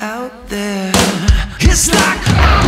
out there. It's like.